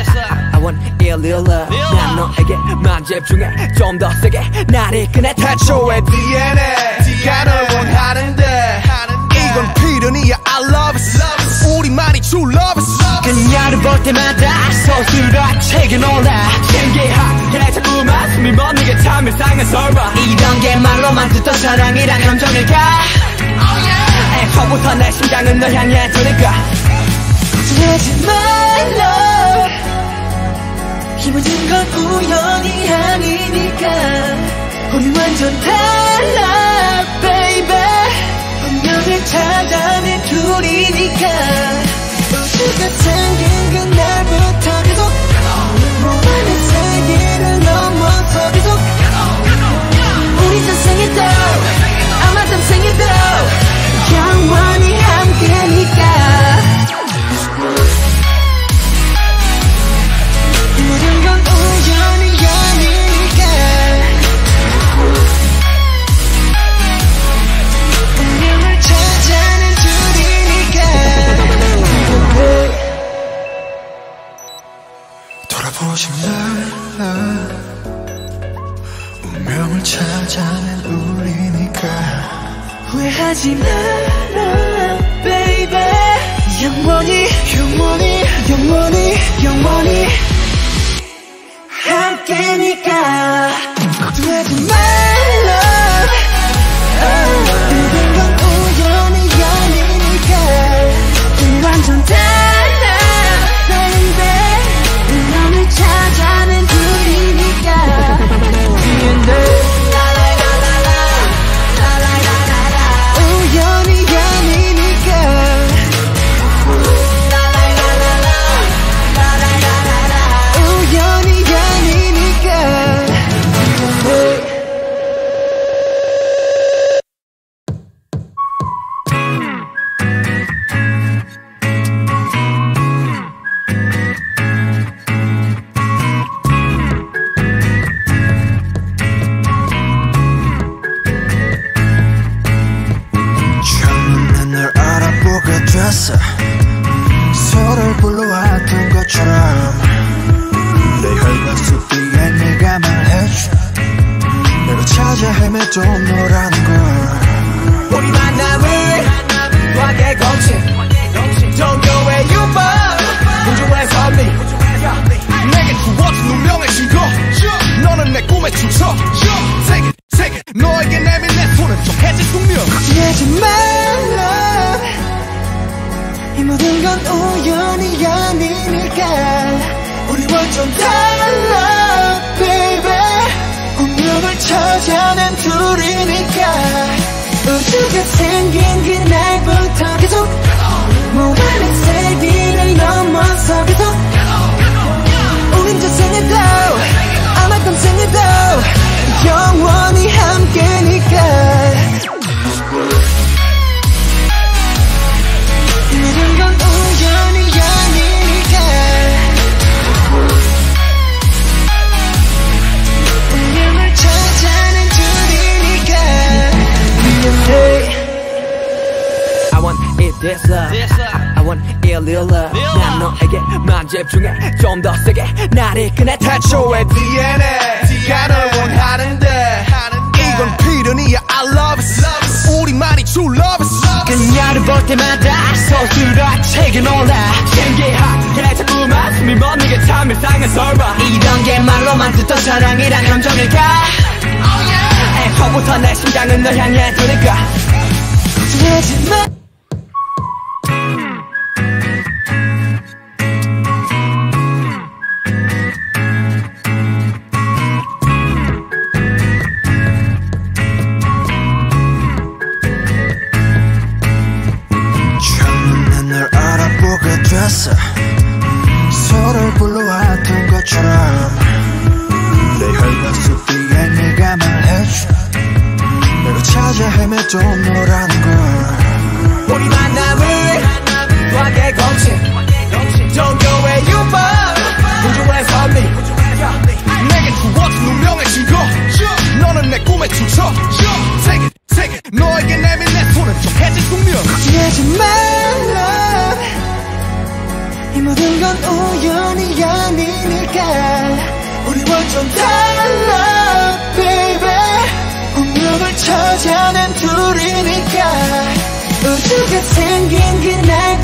I want a little love. 난 너에게만 집중해 좀 더 세게 날 이끄네 태초의 DNA 네가 널 원하는데. 이건 필연이야 I love it 우리만이 true love it 그녀를 볼 때마다 서술과 책에 놀라 신기하게 자꾸만 숨이 멎는게 참 이상한 설마. 이런 게 말로만 듣던 사랑이란 감정일까? Oh, 애초부터 내 심장은 널 향해 두니까. 하지 말라 기분인 건 우연이 아니니까. 우리 완전 달라. 운명을 찾아낸 우리니까. 후회하지 마라 baby. 영원히 영원히 영원히 영원히 함께니까. 걱정하지 마. 삶에 좀 너라는 걸. 우리 만남을 과게 거친 종교의 유머 우주의 선미 내게 주어진 운명의 신고 너는 내 꿈의 주석 This love, is. I want ill, ill love. Ill 난 너에게만 집중해. 좀 더 세게 나를 꺼내. 태초의 DNA. 가 널 원하는데. 이건 필연이야. I love it. 우리만이 true love it. 그녀를 볼 때마다 서술아 책에 놀라. 신기하. 그래 자꾸만 숨이 멎는 게참 일상의 설마. 이런 게 말로만 듣던 사랑이란 감정일까? 애초부터 내 심장은 널 향해 두니까. 하지만 서로를 불러왔던 것처럼. 내 혈관 속 뒤에 네가 말해줘. 내가 찾아 헤맸던 너라는 걸. 우리 만남을 아니니까 우리 완전 달라 baby. 운명을 찾아낸 둘이니까. 우주가 생긴 그날